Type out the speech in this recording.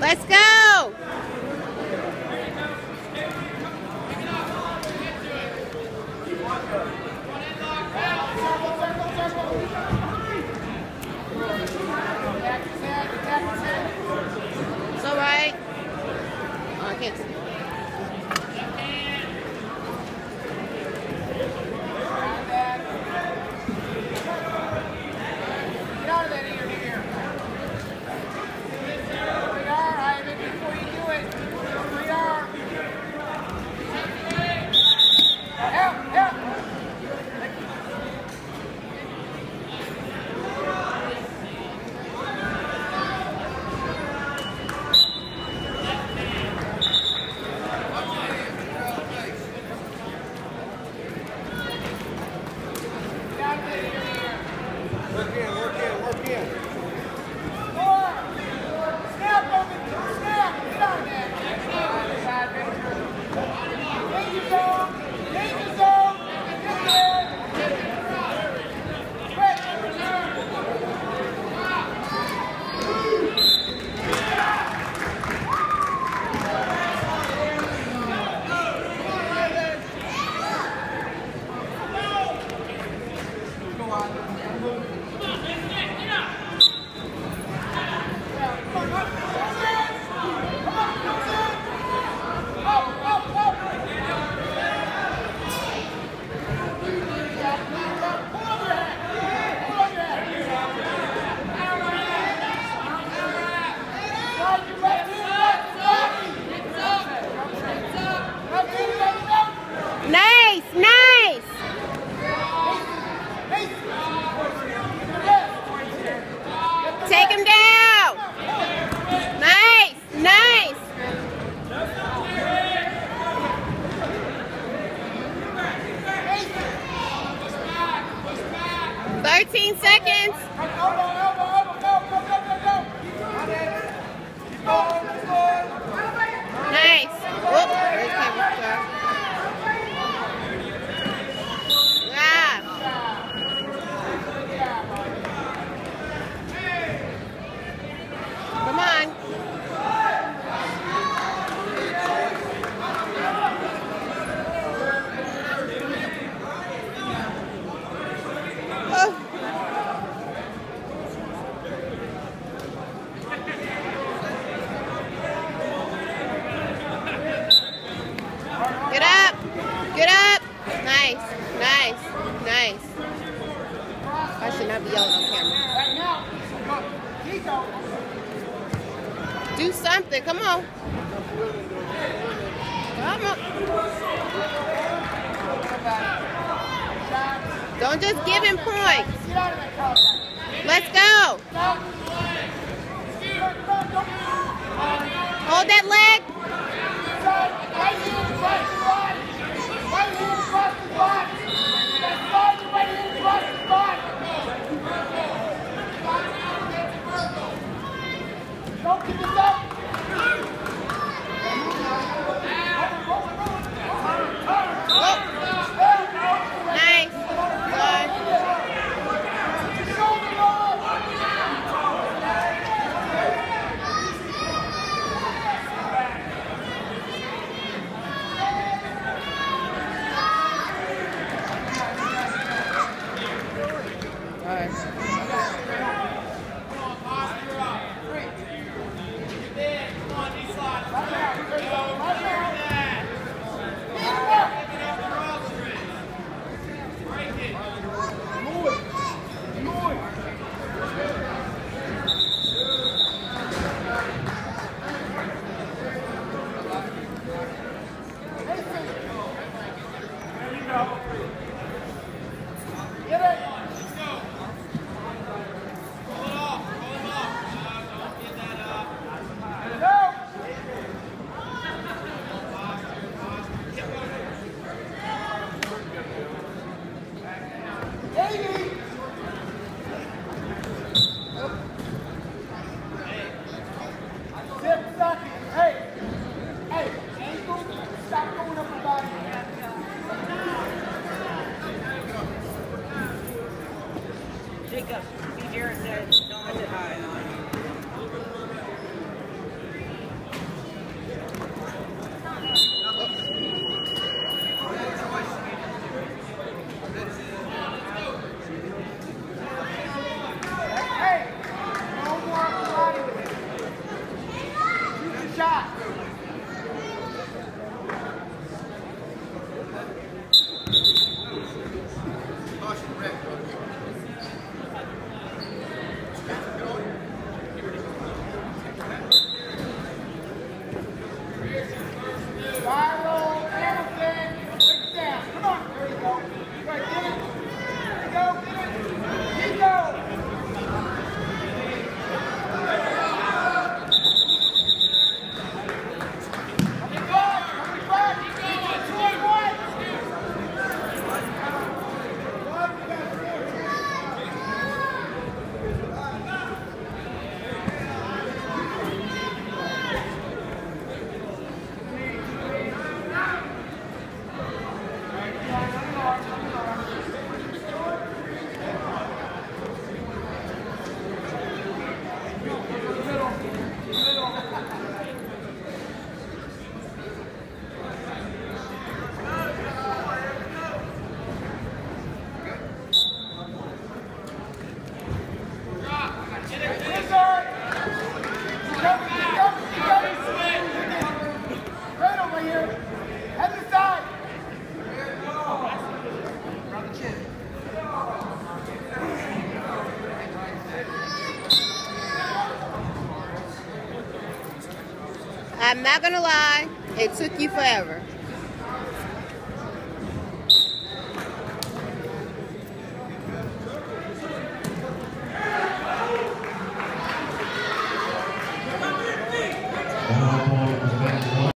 Let's go. Nice, nice. I should not be yelling on camera. Do something, come on. Come on. Don't just give him points. Let's go. Hold that leg. I'm not gonna lie, it took you forever.